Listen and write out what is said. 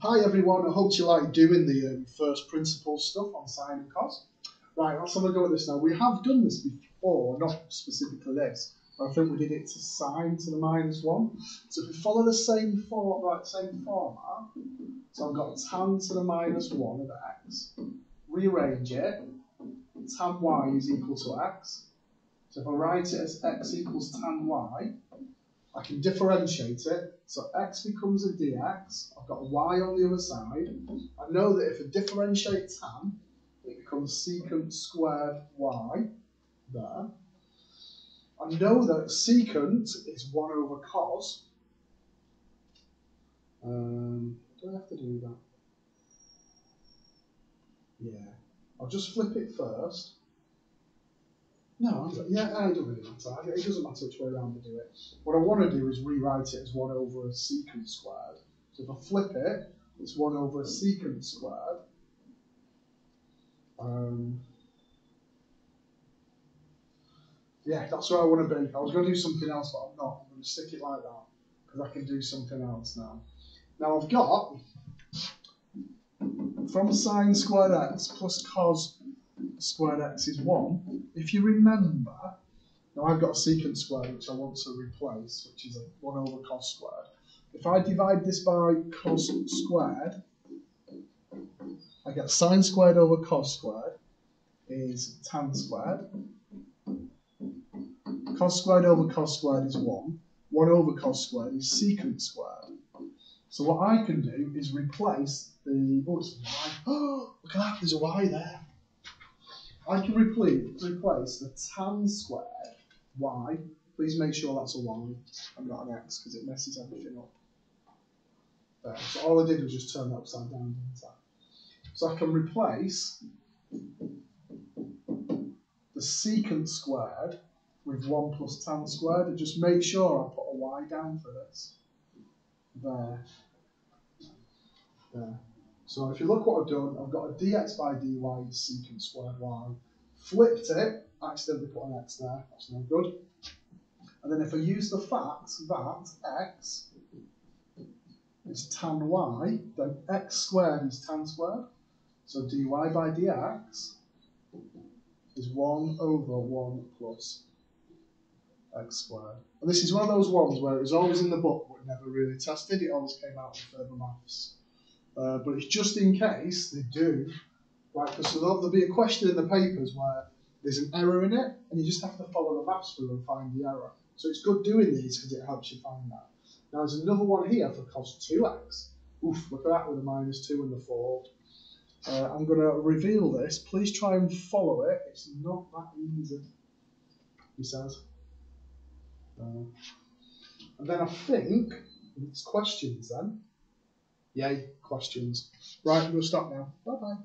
Hi everyone, I hope you like doing the um, first principle stuff on sine and cos. Right, let's have a go at this now. We have done this before, not specifically this. But I think we did it to sine to the minus 1. So if we follow the same, form, right, same format, so I've got tan to the minus 1 of x, rearrange it, tan y is equal to x. So if I write it as x equals tan y, I can differentiate it. So x becomes a dx. I've got a y on the other side. I know that if I differentiate tan, it becomes secant squared y there. I know that secant is 1 over cos. Um, do I have to do that? Yeah. I'll just flip it first. No, yeah, it doesn't really matter. It doesn't matter which way around we do it. What I want to do is rewrite it as 1 over a secant squared. So if I flip it, it's 1 over a secant squared. Um, yeah, that's where I want to be. I was going to do something else, but I'm not. I'm going to stick it like that because I can do something else now. Now I've got from sine squared x plus cos squared x is 1. If you remember, now I've got a secant squared which I want to replace, which is a 1 over cos squared. If I divide this by cos squared, I get sine squared over cos squared is tan squared. Cos squared over cos squared is 1. 1 over cos squared is secant squared. So what I can do is replace the... Oh, it's y. Oh, look at that, there's a y there. I can replace, replace the tan squared y. Please make sure that's a y and not an x because it messes everything up. There. So all I did was just turn it upside down. So I can replace the secant squared with 1 plus tan squared and just make sure I put a y down for this. There. There. So if you look what I've done, I've got a dx by dy secant squared y. Flipped it, accidentally put an x there, that's no good. And then if I use the fact that x is tan y, then x squared is tan squared. So dy by dx is 1 over 1 plus x squared. And this is one of those ones where it was always in the book but never really tested. It always came out in further maths. Uh, but it's just in case they do. Like, because there'll, there'll be a question in the papers where there's an error in it, and you just have to follow the maths through and find the error. So it's good doing these because it helps you find that. Now there's another one here for cos 2x. Oof, look at that with a minus 2 and the 4. Uh, I'm going to reveal this. Please try and follow it. It's not that easy, he says. Uh, and then I think it's questions then. Yay, questions. Right, we'll stop now. Bye bye.